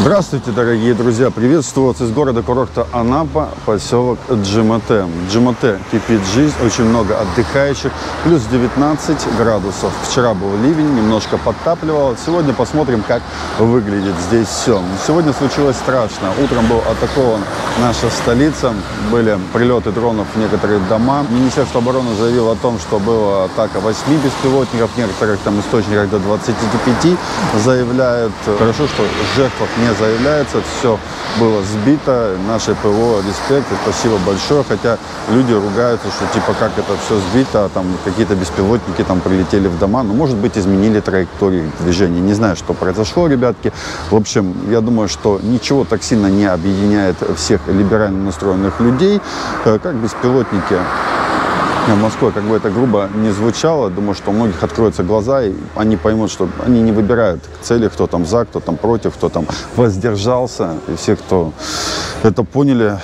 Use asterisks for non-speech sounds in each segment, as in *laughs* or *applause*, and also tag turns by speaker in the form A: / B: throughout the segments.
A: Здравствуйте, дорогие друзья! Приветствую вас из города курорта Анапа, поселок Джимате. Джимате кипит жизнь, очень много отдыхающих, плюс 19 градусов. Вчера был ливень, немножко подтапливало. Сегодня посмотрим, как выглядит здесь все. Сегодня случилось страшно. Утром был атакован наша столица, были прилеты дронов в некоторые дома. Министерство обороны заявило о том, что была атака 8 беспилотников, в некоторых там источниках до 25 заявляют. Хорошо, что жертвах не заявляется, все было сбито, наше ПВО, респект, спасибо большое, хотя люди ругаются, что типа как это все сбито, а там какие-то беспилотники там прилетели в дома, ну, может быть, изменили траекторию движения, не знаю, что произошло, ребятки. В общем, я думаю, что ничего так сильно не объединяет всех либерально настроенных людей, э, как беспилотники Москвой, как бы это грубо не звучало, думаю, что у многих откроются глаза, и они поймут, что они не выбирают цели, кто там за, кто там против, кто там воздержался. И все, кто это поняли,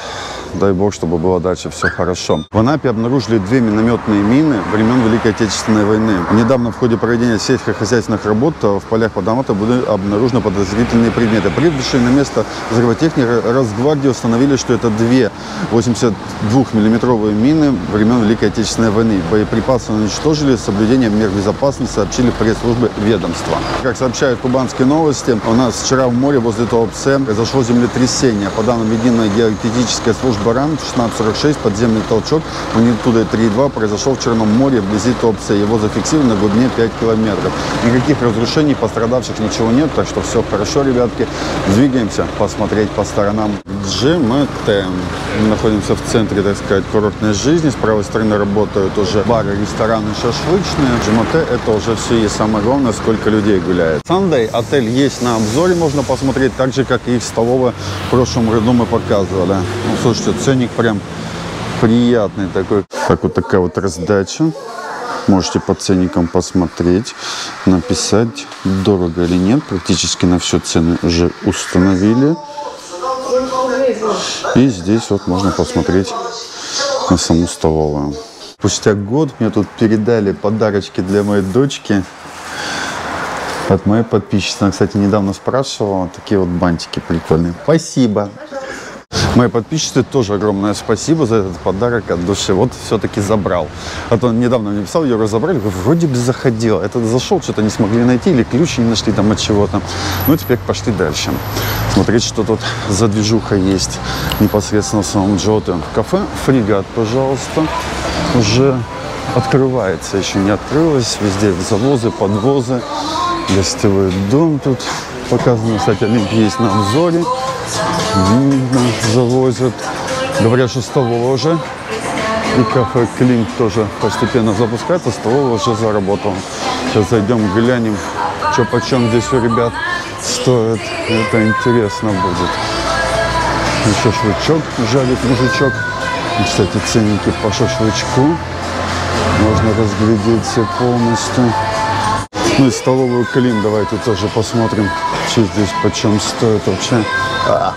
A: Дай бог, чтобы было дальше все хорошо. В Анапе обнаружили две минометные мины времен Великой Отечественной войны. Недавно в ходе проведения сельскохозяйственных работ в полях под Амата были обнаружены подозрительные предметы. Прибывшие на место взрывотехники Росгвардии установили, что это две 82-миллиметровые мины времен Великой Отечественной войны. Боеприпасы уничтожили с соблюдением мер безопасности, сообщили пресс-службы ведомства. Как сообщают кубанские новости, у нас вчера в море возле Туапсе произошло землетрясение. По данным Единой геодезической службы Баран, 1646, подземный толчок, магнитудой 3,2 произошел в Черном море вблизи Топсе. Его зафиксировали на глубине 5 километров. Никаких разрушений, пострадавших ничего нет, так что все хорошо, ребятки. Двигаемся посмотреть по сторонам. ЖМТ. Мы находимся в центре, так сказать, курортной жизни. С правой стороны работают уже бары, рестораны, шашлычные. ЖМТ это уже все есть. Самое главное, сколько людей гуляет. Сандей отель есть на обзоре, можно посмотреть, так же, как и их столовая в прошлом году мы показывали. Ну, слушайте, ценник прям приятный такой. Так вот такая вот раздача. Можете по ценникам посмотреть, написать, дорого или нет. Практически на все цены уже установили. И здесь вот можно посмотреть на саму столовую. Спустя год мне тут передали подарочки для моей дочки. От моей подписчицы. Она, кстати, недавно спрашивала. Такие вот бантики прикольные. Спасибо. Моей подписчице тоже огромное спасибо за этот подарок от души. Вот все-таки забрал. А то недавно мне писал, ее разобрали, вроде бы заходил. Это зашел, что-то не смогли найти, или ключи не нашли там от чего-то. Ну, теперь пошли дальше. Смотреть, что тут за движуха есть непосредственно в самом Джоте. Кафе «Фрегат», пожалуйста, уже открывается, еще не открылось. Везде завозы, подвозы, гостевой дом тут показано. Кстати, Олимп есть на обзоре видно, завозят. Говорят, что столовая уже. И кафе Клинк тоже постепенно запускается. Столовая уже заработала. Сейчас зайдем, глянем, что почем здесь у ребят стоит. Это интересно будет. И шашлычок жарит мужичок. И, кстати, ценники по шашлычку. Можно разглядеть все полностью. Ну и столовую Клин давайте тоже посмотрим, что здесь почем стоит вообще. А,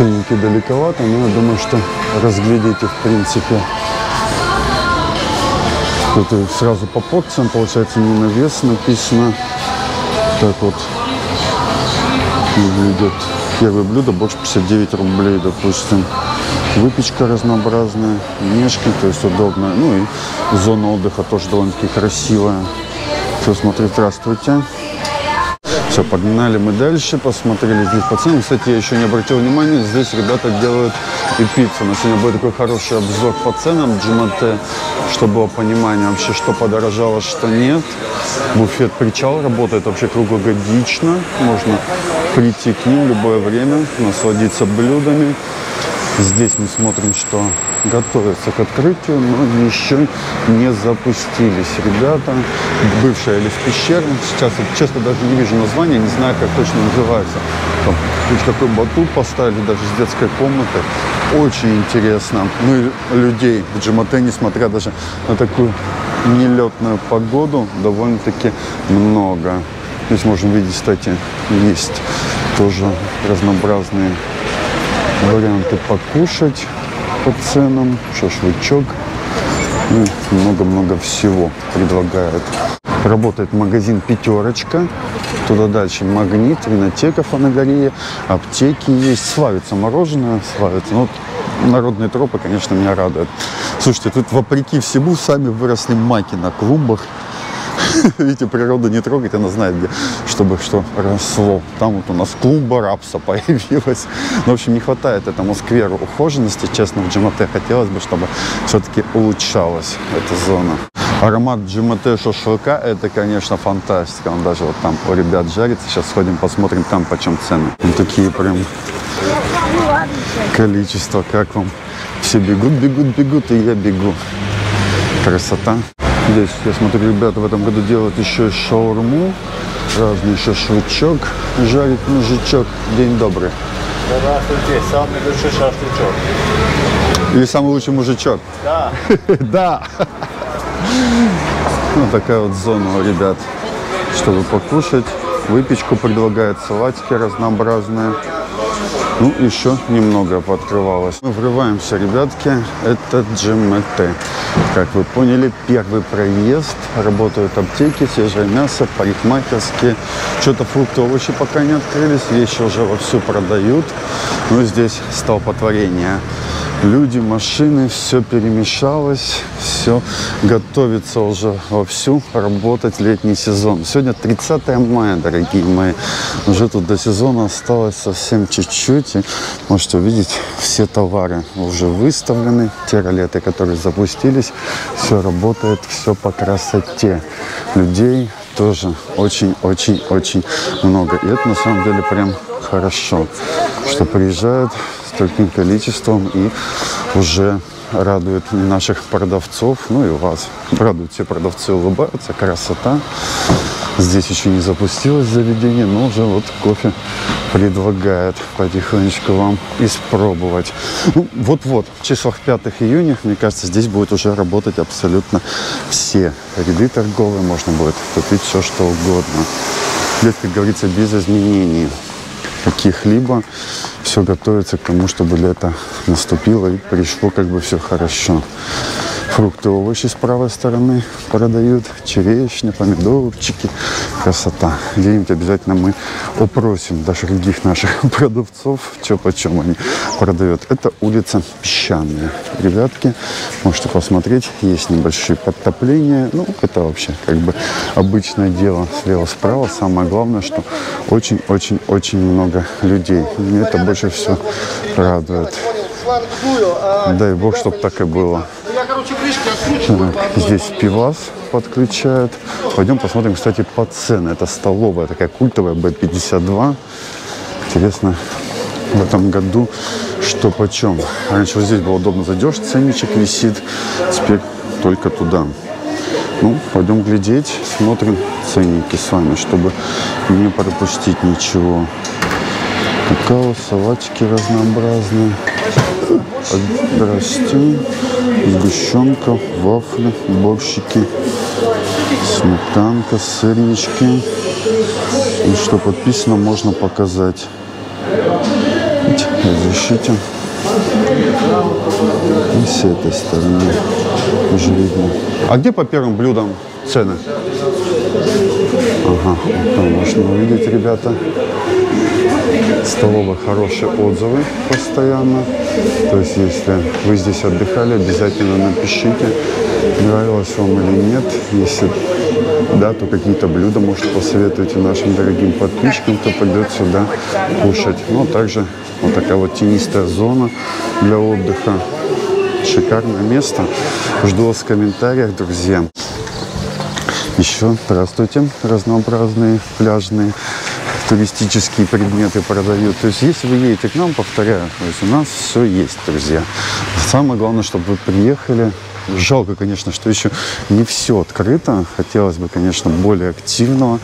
A: ценники далековато, но я думаю, что разглядите в принципе. Тут сразу по порциям, получается, не на вес написано. Так вот выглядит первое блюдо, больше 59 рублей, допустим. Выпечка разнообразная, нежки, то есть удобная. Ну и зона отдыха тоже довольно-таки красивая. Все, смотри, здравствуйте. Все, погнали мы дальше, посмотрели здесь ценам. Кстати, я еще не обратил внимания, здесь ребята делают и пиццу. У нас сегодня будет такой хороший обзор по ценам GMT, чтобы было понимание вообще, что подорожало, что нет. Буфет «Причал» работает вообще круглогодично. Можно прийти к ним в любое время, насладиться блюдами. Здесь мы смотрим, что готовятся к открытию, но еще не запустились ребята. Бывшая Элис пещера. Сейчас, честно, даже не вижу названия, не знаю, как точно называется. Там какой батут поставили даже с детской комнатой. Очень интересно. Ну и людей в Джимате, несмотря даже на такую нелетную погоду, довольно-таки много. Здесь можем видеть, кстати, есть тоже разнообразные варианты покушать по ценам, шашлычок и много-много всего предлагают. Работает магазин «Пятерочка». Туда дальше магнит, винотека Фанагория, аптеки есть, славится мороженое, славится. Ну, вот народные тропы, конечно, меня радуют. Слушайте, тут вопреки всему сами выросли маки на клумбах. *laughs* Видите, природа не трогает, она знает, где, чтобы что росло. Там вот у нас клумба рапса *laughs* появилась. Ну, в общем, не хватает этому скверу ухоженности. Честно, в Джимате хотелось бы, чтобы все-таки улучшалась эта зона. Аромат GMT шашлыка – это, конечно, фантастика. Он даже вот там у ребят жарится. Сейчас сходим, посмотрим там, почем цены. Вот такие прям количество. Как вам? Все бегут, бегут, бегут, и я бегу. Красота. Здесь, я смотрю, ребята в этом году делают еще шаурму. Разный шашлычок. Жарит мужичок. День добрый.
B: Здравствуйте, самый лучший шашлычок.
A: Или самый лучший мужичок.
B: Да. *laughs*
A: Да. Ну, такая вот зона у ребят, чтобы покушать. Выпечку предлагают, салатики разнообразные. Ну, еще немного пооткрывалось. Мы врываемся, ребятки. Это GMT. Как вы поняли, первый проезд. Работают аптеки, свежее мясо, парикмахерские. Что-то фрукты, овощи пока не открылись. Вещи уже вовсю продают. Ну, здесь столпотворение люди, машины, все перемешалось, все готовится уже вовсю работать летний сезон. Сегодня 30 мая, дорогие мои. Уже тут до сезона осталось совсем чуть-чуть. И можете увидеть, все товары уже выставлены. Те ролеты, которые запустились, все работает, все по красоте. Людей тоже очень-очень-очень много. И это на самом деле прям хорошо, что приезжают таким количеством и уже радует наших продавцов, ну и вас. Радуют все продавцы, улыбаются, красота. Здесь еще не запустилось заведение, но уже вот кофе предлагает потихонечку вам испробовать. Ну, вот-вот, в числах 5 июня, мне кажется, здесь будет уже работать абсолютно все ряды торговые. Можно будет купить все, что угодно. Здесь, как говорится, без изменений каких-либо. Все готовится к тому, чтобы лето наступило и пришло как бы все хорошо. Фрукты, овощи с правой стороны продают, черешня, помидорчики. Красота. Где-нибудь обязательно мы опросим даже других наших *laughs* продавцов, что почем они продают. Это улица Песчаная. Ребятки, можете посмотреть, есть небольшие подтопления. Ну, это вообще как бы обычное дело слева-справа. Самое главное, что очень-очень-очень много людей. Мне это больше всего радует. Дай бог, чтобы так и было. Так, здесь пивас подключают. Пойдем посмотрим, кстати, по цены. Это столовая, такая культовая B52. Интересно, в этом году что почем. Раньше вот здесь было удобно зайдешь, ценничек висит. Теперь только туда. Ну, пойдем глядеть, смотрим ценники с вами, чтобы не пропустить ничего. Какао, салатики разнообразные. Здрасте. Сгущенка, вафли, борщики, сметанка, сырнички. И что подписано, можно показать. Разрешите. И с этой стороны уже видно. А где по первым блюдам цены? Ага, вот там можно увидеть, ребята. Столовая хорошие отзывы постоянно. То есть, если вы здесь отдыхали, обязательно напишите, нравилось вам или нет. Если да, то какие-то блюда, может, посоветуйте нашим дорогим подписчикам, кто пойдет сюда кушать. Ну, а также вот такая вот тенистая зона для отдыха. Шикарное место. Жду вас в комментариях, друзья. Еще, здравствуйте, разнообразные пляжные туристические предметы продают. То есть, если вы едете к нам, повторяю, то есть у нас все есть, друзья. Самое главное, чтобы вы приехали. Жалко, конечно, что еще не все открыто. Хотелось бы, конечно, более активного.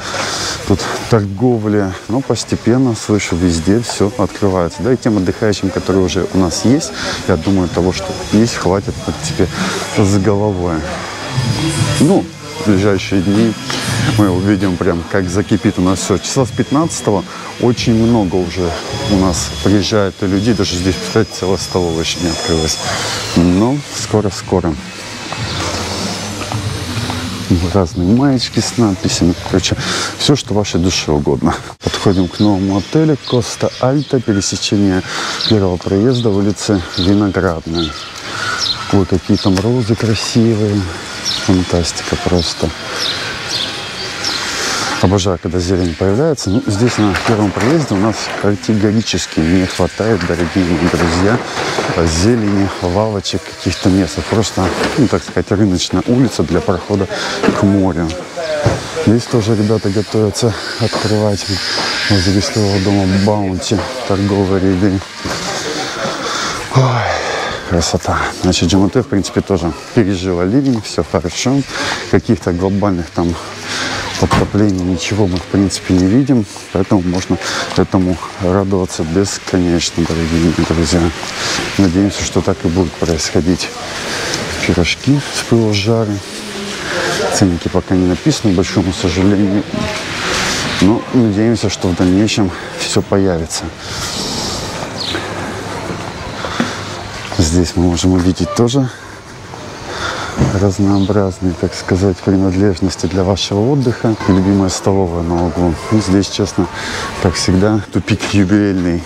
A: Тут торговля, но постепенно, слышу, везде все открывается. Да, и тем отдыхающим, которые уже у нас есть, я думаю, того, что есть, хватит вот тебе с головой. Ну, в ближайшие дни мы увидим прям, как закипит у нас все. Числа с 15 очень много уже у нас приезжает людей. Даже здесь, кстати, целая столовая еще не открылась. Но скоро-скоро. разные маечки с надписями. Короче, все, что вашей душе угодно. Подходим к новому отелю Коста Альта, пересечение первого проезда улицы Виноградная. Ой, какие там розы красивые. Фантастика просто. Обожаю, когда зелень появляется. Ну, здесь на первом проезде у нас категорически не хватает, дорогие мои друзья, зелени, лавочек, каких-то мест. Просто, ну, так сказать, рыночная улица для прохода к морю. Здесь тоже ребята готовятся открывать возле дома Баунти торговые ряды. Ой, красота. Значит, Джамате, в принципе, тоже пережила ливень, все хорошо. Каких-то глобальных там подтопления, ничего мы в принципе не видим, поэтому можно этому радоваться бесконечно, дорогие друзья. Надеемся, что так и будет происходить. Пирожки с пылу жары. Ценники пока не написаны, большому сожалению. Но надеемся, что в дальнейшем все появится. Здесь мы можем увидеть тоже разнообразные, так сказать, принадлежности для вашего отдыха. Любимая столовая на углу. Ну, здесь, честно, как всегда, тупик юбилейный.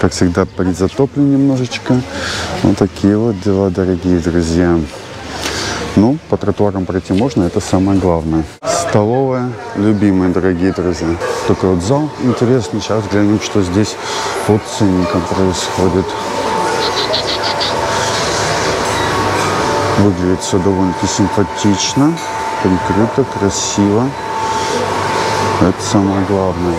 A: Как всегда, призатоплен немножечко. Вот такие вот дела, дорогие друзья. Ну, по тротуарам пройти можно, это самое главное. Столовая, любимая, дорогие друзья. Такой вот зал интересный. Сейчас глянем, что здесь под ценником происходит. Выглядит все довольно-таки симпатично, прикрыто, красиво. Это самое главное.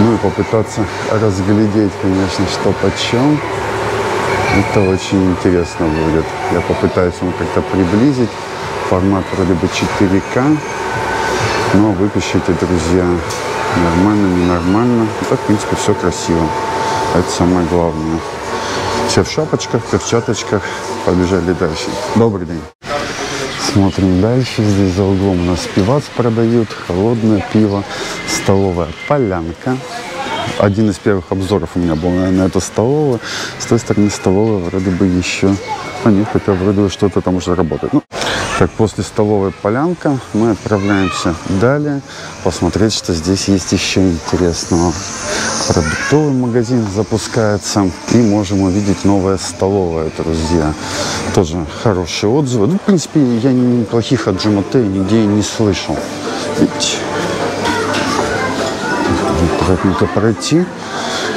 A: Ну и попытаться разглядеть, конечно, что почем. Это очень интересно будет. Я попытаюсь вам как-то приблизить. Формат вроде бы 4К. Но выпишите, друзья, нормально, ненормально. Так, в принципе, все красиво. Это самое главное. Все в шапочках, перчаточках. Побежали дальше. Добрый день. Смотрим дальше. Здесь за углом у нас пивас продают. Холодное пиво. Столовая полянка. Один из первых обзоров у меня был, наверное, это столовая. С той стороны столовая вроде бы еще... А нет, хотя вроде бы что-то там уже работает. Ну, так, после столовой полянка мы отправляемся далее, посмотреть, что здесь есть еще интересного. Продуктовый магазин запускается, и можем увидеть новая столовая, друзья. Тоже хорошие отзывы. Ну, в принципе, я неплохих от Джимате нигде не слышал. Ведь аккуратненько пройти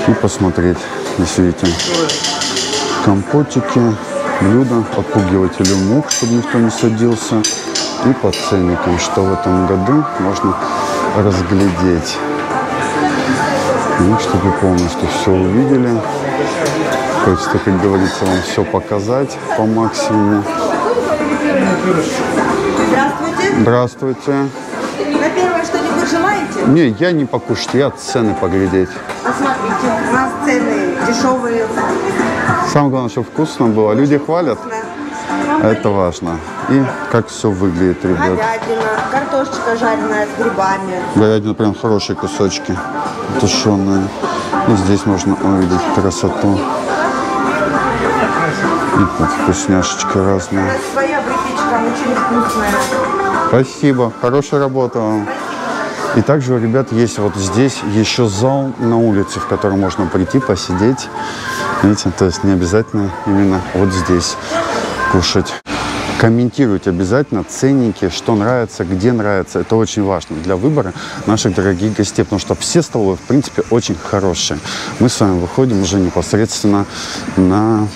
A: и посмотреть. Здесь видите, компотики, блюда, отпугиватели мух, чтобы никто не садился. И по ценникам, что в этом году можно разглядеть. Ну, чтобы полностью все увидели. Хочется, как говорится, вам все показать по максимуму.
C: Здравствуйте.
A: Здравствуйте.
C: На первое что-нибудь желаете?
A: Не, я не покушать, я цены поглядеть.
C: Посмотрите, у нас цены дешевые.
A: Самое главное, чтобы вкусно было. Люди хвалят, это важно. И как все выглядит, ребят.
C: Говядина, картошечка жареная с грибами.
A: Говядина прям хорошие кусочки, тушеные. И здесь можно увидеть красоту. И
C: У
A: разная.
C: нас своя выпечка, очень вкусная.
A: Спасибо, хорошая работа вам. И также у ребят есть вот здесь еще зал на улице, в котором можно прийти, посидеть. Видите, то есть не обязательно именно вот здесь кушать. Комментируйте обязательно ценники, что нравится, где нравится. Это очень важно для выбора наших дорогих гостей, потому что все столовые, в принципе, очень хорошие. Мы с вами выходим уже непосредственно на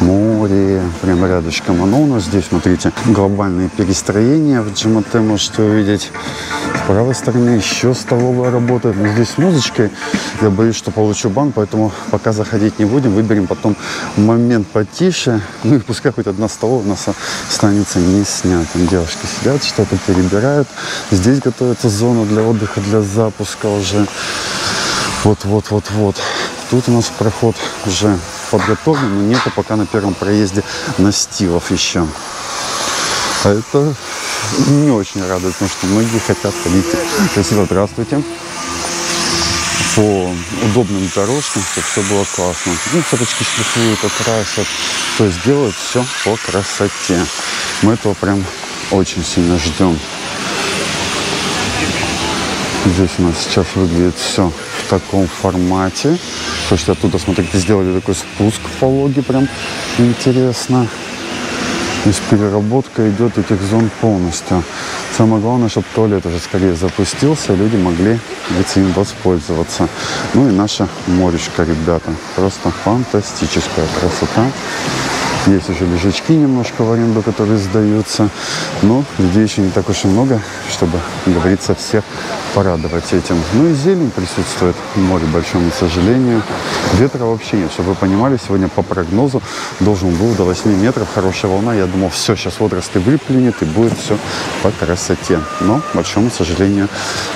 A: море, прямо рядышком. Оно у нас здесь, смотрите, глобальные перестроения в ГМТ можете увидеть. С правой стороны еще столовая работает. Но здесь с я боюсь, что получу бан, поэтому пока заходить не будем. Выберем потом момент потише. Ну и пускай хоть одна столовая у нас останется не снятым. Девушки сидят, что-то перебирают. Здесь готовится зона для отдыха, для запуска уже. Вот-вот-вот-вот. Тут у нас проход уже подготовлен, нету пока на первом проезде настилов еще. А это не очень радует, потому что многие хотят ходить. Спасибо, здравствуйте. По удобным дорожкам, чтобы все было классно. Ну, цепочки шлифуют, окрасят. То есть делают все по красоте. Мы этого прям очень сильно ждем. Здесь у нас сейчас выглядит все в таком формате. То, что оттуда, смотрите, сделали такой спуск пологий, прям интересно. То есть переработка идет этих зон полностью. Самое главное, чтобы туалет уже скорее запустился, люди могли этим воспользоваться. Ну и наша моречка, ребята. Просто фантастическая красота. Есть уже лежачки немножко в аренду, которые сдаются. Но людей еще не так уж и много, чтобы, как говорится, всех порадовать этим. Ну и зелень присутствует в море, большому сожалению. Ветра вообще нет. Чтобы вы понимали, сегодня по прогнозу должен был до 8 метров хорошая волна. Я думал, все, сейчас водоросли выплюнет и будет все по красоте. Но, большому сожалению,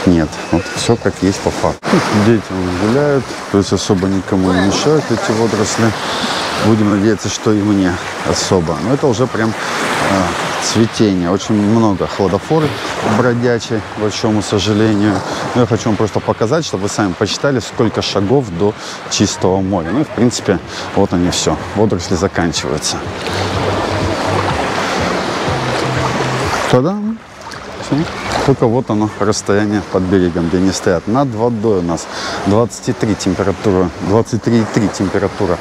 A: нет. Вот все как есть по факту. Дети гуляют, то есть особо никому не мешают эти водоросли. Будем надеяться, что и мне особо. Но это уже прям э, цветение. Очень много хладофоры бродячей, к большому сожалению. Но я хочу вам просто показать, чтобы вы сами посчитали, сколько шагов до чистого моря. Ну и, в принципе, вот они все. Водоросли заканчиваются. Та-дам! Всё. Только вот оно расстояние под берегом, где они стоят. Над водой у нас 23 температура, 23,3 температура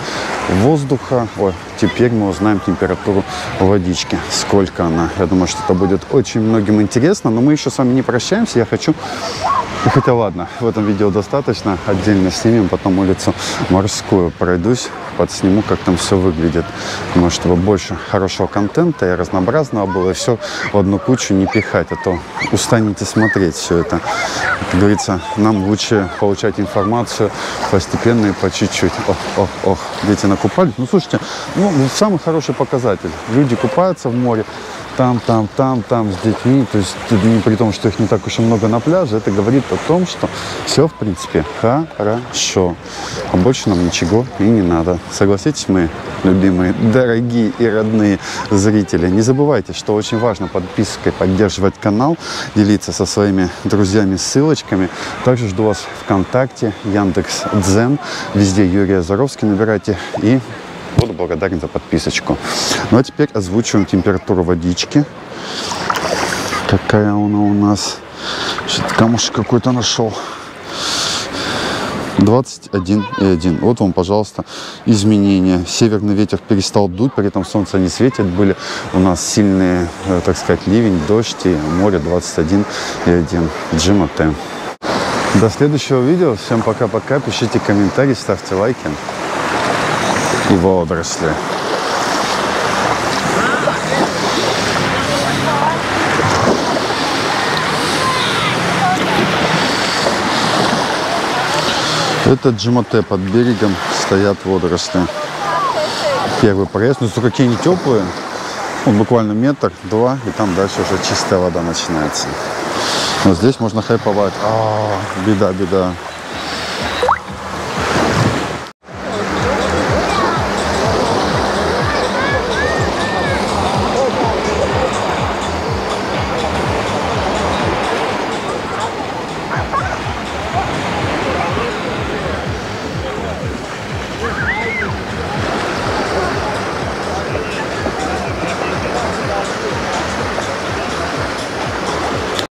A: воздуха. Ой, теперь мы узнаем температуру водички. Сколько она. Я думаю, что это будет очень многим интересно. Но мы еще с вами не прощаемся. Я хочу хотя ладно, в этом видео достаточно. Отдельно снимем потом улицу морскую. Пройдусь, подсниму, как там все выглядит. Но чтобы больше хорошего контента и разнообразного было, и все в одну кучу не пихать, а то устанете смотреть все это. Как говорится, нам лучше получать информацию постепенно и по чуть-чуть. Ох, ох, ох, дети накупались. Ну, слушайте, ну, самый хороший показатель. Люди купаются в море, там, там, там, там с детьми. То есть при том, что их не так уж и много на пляже, это говорит о том, что все, в принципе, хорошо. А больше нам ничего и не надо. Согласитесь, мы, любимые, дорогие и родные зрители, не забывайте, что очень важно подпиской поддерживать канал, делиться со своими друзьями ссылочками. Также жду вас ВКонтакте, Яндекс Дзен, везде Юрий Азаровский набирайте и Буду благодарен за подписочку. Ну а теперь озвучиваем температуру водички. Какая она у нас? Что-то камушек какой-то нашел. 21,1. Вот вам, пожалуйста, изменения. Северный ветер перестал дуть, при этом солнце не светит. Были у нас сильные, э, так сказать, ливень, дождь и море 21,1. Джима Т. До следующего видео. Всем пока-пока. Пишите комментарии, ставьте лайки и водоросли. Это Джимоте под берегом стоят водоросли. Первый проезд, ну какие они теплые. Вот буквально метр, два, и там дальше уже чистая вода начинается. Но здесь можно хайповать. А, беда, беда.